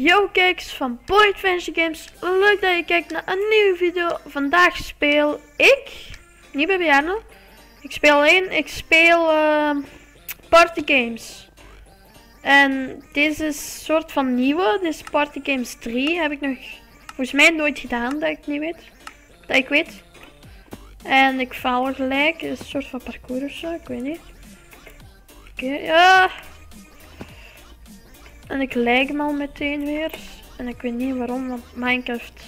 Yo kijkers van Boyd Fantasy Games, leuk dat je kijkt naar een nieuwe video. Vandaag speel ik, niet bij Bjarno, ik speel alleen, ik speel uh, Party Games. En deze is soort van nieuwe, dit is Party Games 3, heb ik nog volgens mij nooit gedaan, dat ik niet weet. Dat ik weet. En ik faal gelijk, het is een soort van parcours of zo, ik weet niet. Oké, ja. En ik lijk hem al meteen weer. En ik weet niet waarom, want Minecraft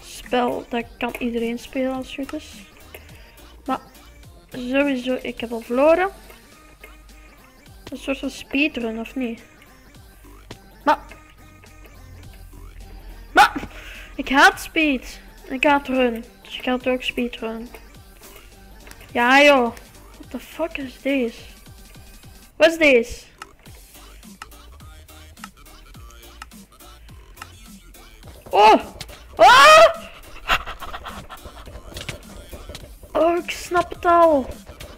spel, dat kan iedereen spelen als het goed is. Maar sowieso, ik heb al verloren. Een soort van speedrun, of niet? Maar... Maar... Ik haat speed. Ik haat run. Dus ik haat ook speedrun. Ja joh. What the fuck is deze? Wat is deze? Oh! Oh! Oh, ik snap het al.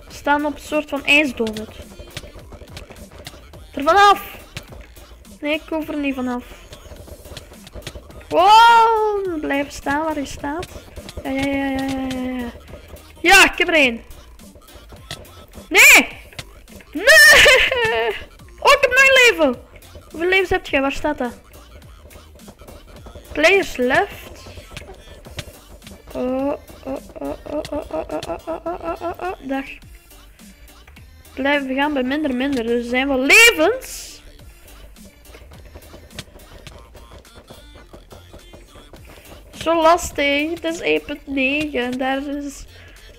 We staan op een soort van ijsdonut. Er vanaf! Nee, ik hoef er niet vanaf. Wow! Blijven staan waar hij staat. Ja, ja, ja, ja, ja, ja. Ja, ik heb er één. Nee! Nee! Oh, ik heb nog leven! Hoeveel levens heb je? Waar staat dat? Players left. Oh, oh, oh, oh, oh, oh, oh, oh, oh, oh, oh, oh, dag. Blijven gaan bij minder minder, dus er zijn wel levens. Zo lastig, het is 1.9 daar is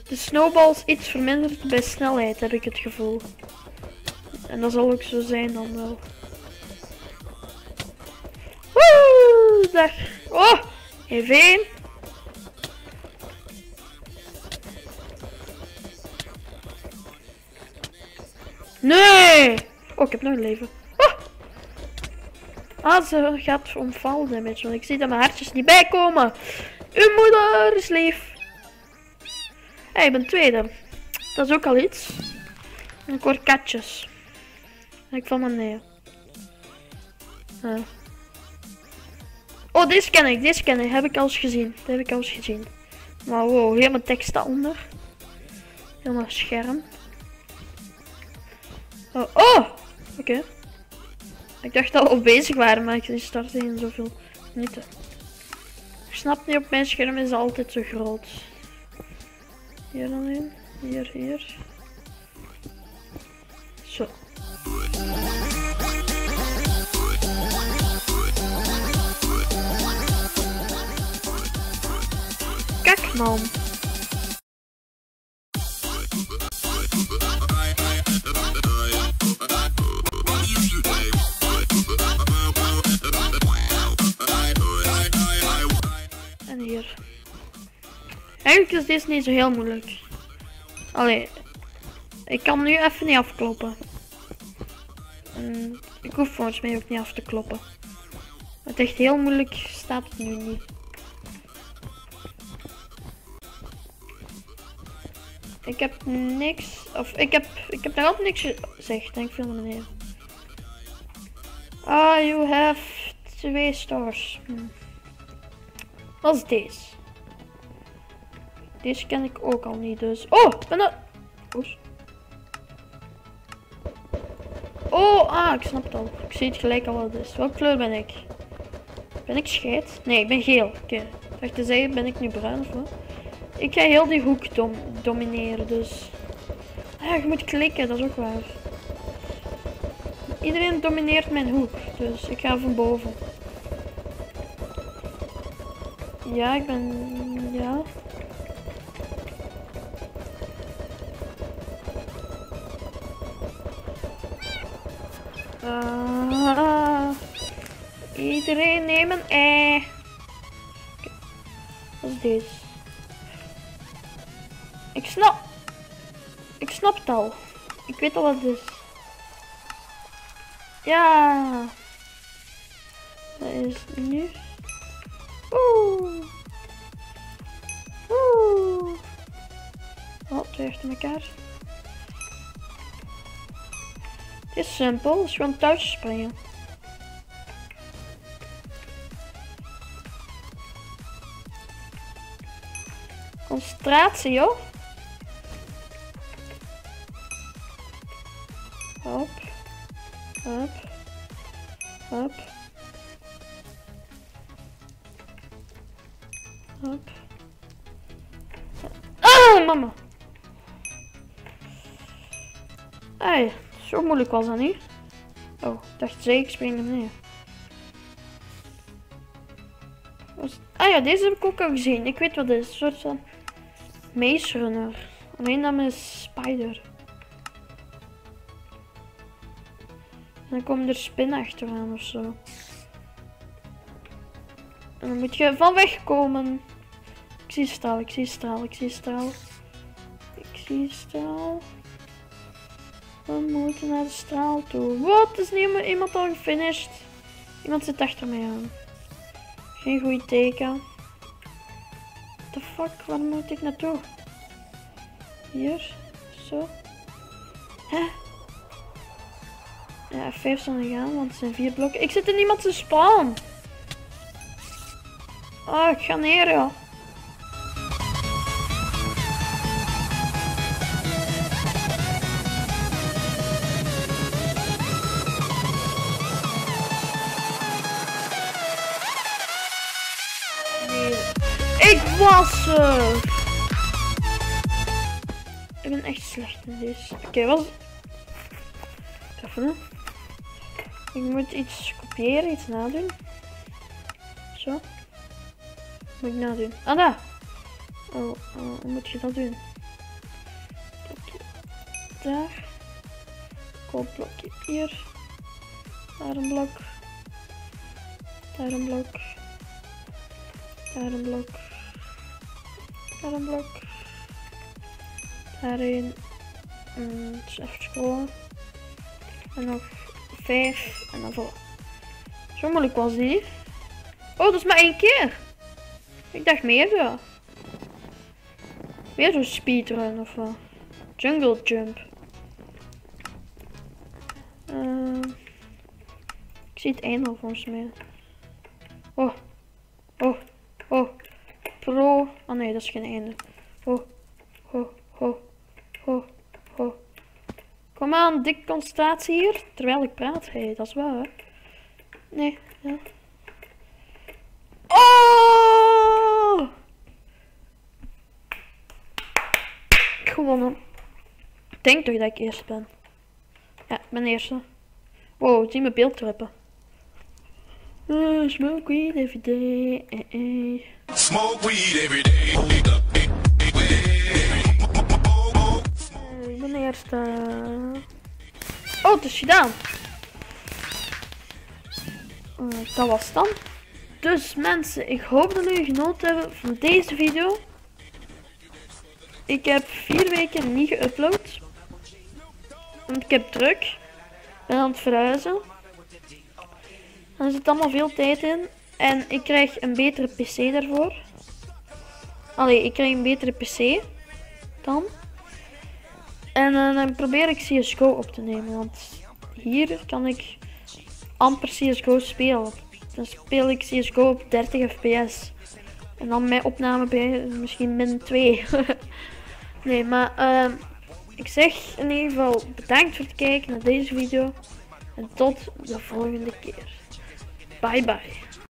de snowballs iets verminderd bij snelheid, heb ik het gevoel. En dat zal ook zo zijn dan wel. Oh, even. Nee! Oh, ik heb nog een leven. Oh. Ah, ze gaat om fall damage, want ik zie dat mijn hartjes niet bijkomen. Uw moeder is lief. Hey, ik ben tweede. Dat is ook al iets. En ik hoor katjes. Ik val maar neer. Uh. Oh, deze ken ik, deze ken ik. Heb ik al eens gezien. Dat heb ik al eens gezien. Maar wow, helemaal tekst daaronder. Helemaal scherm. Oh, oh! Oké. Ik dacht dat we al bezig waren, maar ik start in zoveel minuten. Ik snap niet, op mijn scherm is altijd zo groot. Hier dan in. Hier, hier. Zo. En hier. Eigenlijk is deze niet zo heel moeilijk. Allee, ik kan nu even niet afkloppen. En ik hoef volgens mij ook niet af te kloppen. Het echt heel moeilijk staat het nu niet. Ik heb niks, of ik heb, ik heb nog altijd niks gezegd, denk ik veel meneer. Ah, you have twee stars. Hm. Wat is deze? Deze ken ik ook al niet, dus... Oh, ben dat... Oes. Oh, ah, ik snap het al. Ik zie het gelijk al wat het is. Welke kleur ben ik? Ben ik scheid? Nee, ik ben geel. Oké. Okay. Te zeggen, ben ik nu bruin of wat? Ik ga heel die hoek dom domineren, dus... Ah, je moet klikken, dat is ook waar. Iedereen domineert mijn hoek, dus ik ga van boven. Ja, ik ben... Ja. Uh, iedereen neem een ei. Is deze? Ik snap. Ik snap het al. Ik weet al wat het is. Ja. Dat is nu. Oeh. Oeh. Oh, twee achter elkaar. Het is simpel. Het is gewoon thuis springen. Concentratie, joh. Hop. Hop. Hop. Hop. Ah, mama. Hey, zo moeilijk was dat niet. Oh, dacht zeker spring. Was... Ah ja, deze heb ik ook al gezien. Ik weet wat dit is. Een soort van Maze Runner. Alleen dan met Spider. Dan komen er spin achteraan of zo. En dan moet je van weg komen. Ik zie straal, ik zie straal, ik zie straal. Ik zie straal. We moeten naar de straal toe. Wat? Is niet iemand al gefinished? Iemand zit achter mij aan. Geen goede teken. What the fuck? Waar moet ik naartoe? Hier? Zo? Hè? Ja, F5 zal niet gaan, want het zijn vier blokken. Ik zit in iemand te spawn. Oh, ik ga neer. Nee. Ik was er! Ik ben echt slecht in deze. Oké, was... Hè. Ik moet iets kopiëren, iets nadoen. Zo. Moet ik nadoen? Ah, daar! Oh, oh, hoe moet je dat doen? Blokje Daar. Koopblokje hier. Daar een blok. Daar een blok. Daar een blok. Daar een blok. Daarin. Mm, dus even. En nog vijf. En dan voor. Zo moeilijk was die. Oh, dat is maar één keer. Ik dacht meer zo. Weer zo'n speedrun of wat. Jungle jump. Uh, ik zie het einde volgens mij. Oh. Oh. Oh. Pro. Oh nee, dat is geen einde. Oh. Oh. Oh. Oh. Kom aan, dik concentratie hier. Terwijl ik praat. Hé, hey, dat is waar. Nee. Ja. Oh! Gewonnen. Ik denk toch dat ik eerst ben. Ja, ik ben eerste. Wow, zie mijn beeld trappen. Uh, smoke weed every day. Eh, eh. Smoke weed every day. Ik ben eerste. Oh, het is gedaan. Eh, dat was het dan. Dus mensen, ik hoop dat jullie genoten hebben van deze video. Ik heb vier weken niet geüpload. Want ik heb druk. Ik ben aan het verhuizen. Er zit allemaal veel tijd in. En ik krijg een betere PC daarvoor. Allee, ik krijg een betere PC. Dan. En eh, dan probeer ik CSGO op te nemen. Want hier kan ik amper CSGO spelen. Dan speel ik CSGO op 30 fps. En dan mijn opname bij misschien min 2. nee, maar ehm, ik zeg in ieder geval bedankt voor het kijken naar deze video. En tot de volgende keer. Bye bye.